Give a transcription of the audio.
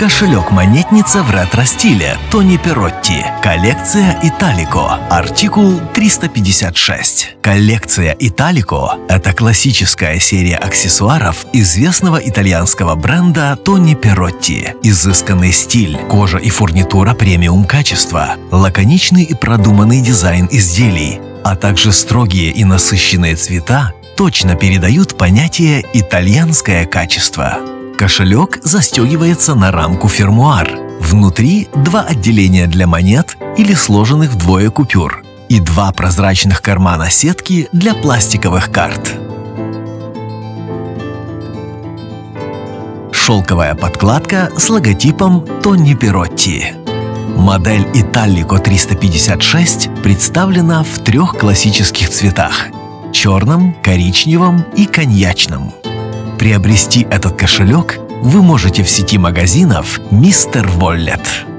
Кошелек-монетница в ретро-стиле Тони Перотти. Коллекция Италико. Артикул 356. Коллекция Италико – это классическая серия аксессуаров известного итальянского бренда Тони Перотти. Изысканный стиль, кожа и фурнитура премиум качества, лаконичный и продуманный дизайн изделий, а также строгие и насыщенные цвета точно передают понятие «итальянское качество». Кошелек застегивается на рамку фермуар. Внутри два отделения для монет или сложенных вдвое купюр и два прозрачных кармана сетки для пластиковых карт. Шелковая подкладка с логотипом Тони Перотти. Модель Italico 356 представлена в трех классических цветах – черном, коричневом и коньячном. Приобрести этот кошелек вы можете в сети магазинов «Мистер Воллет».